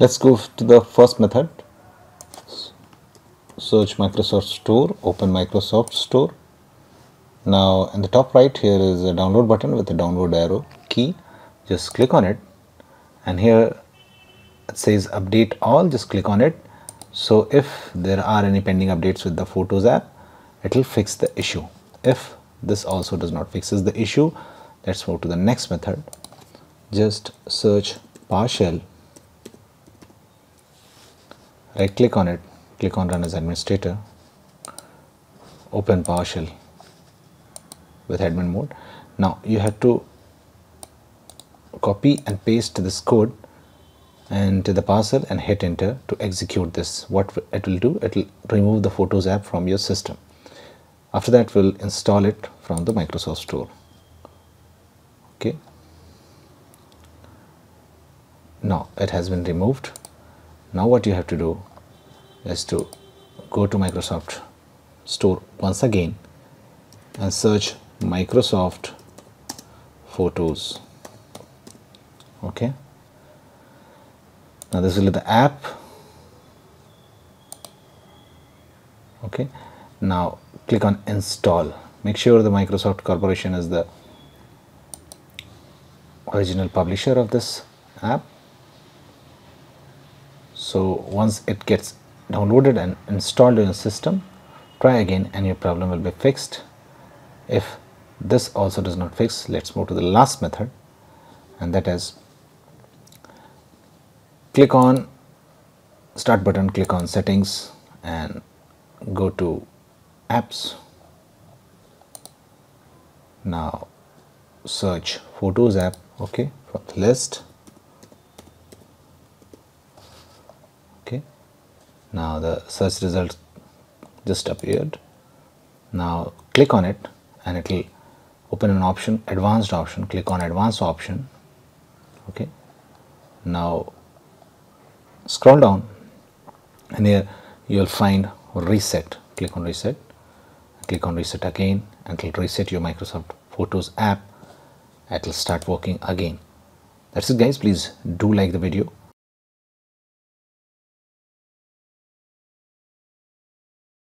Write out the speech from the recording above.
let's go to the first method. Search Microsoft Store open Microsoft Store. Now in the top right here is a download button with a download arrow key. Just click on it. And here it says update all. Just click on it. So if there are any pending updates with the photos app it will fix the issue. If this also does not fixes the issue let's move to the next method. Just search PowerShell right click on it click on run as administrator open PowerShell with admin mode. Now you have to copy and paste this code and the PowerShell and hit enter to execute this. What it will do it will remove the photos app from your system. After that we'll install it from the Microsoft store. Okay. Now it has been removed. Now what you have to do is to go to Microsoft store once again and search Microsoft Photos. Okay. Now this will be the app. Okay. Now click on install. Make sure the Microsoft Corporation is the original publisher of this app. So once it gets downloaded and installed in your system try again and your problem will be fixed. If this also does not fix let's move to the last method and that is click on start button click on settings and go to apps. Now search photos app okay from the list okay now the search result just appeared. Now click on it and it will open an option advanced option. Click on advanced option. Okay. Now scroll down and here you will find reset. Click on reset. Click on reset again and it will reset your Microsoft Photos app. It will start working again. That's it guys. Please do like the video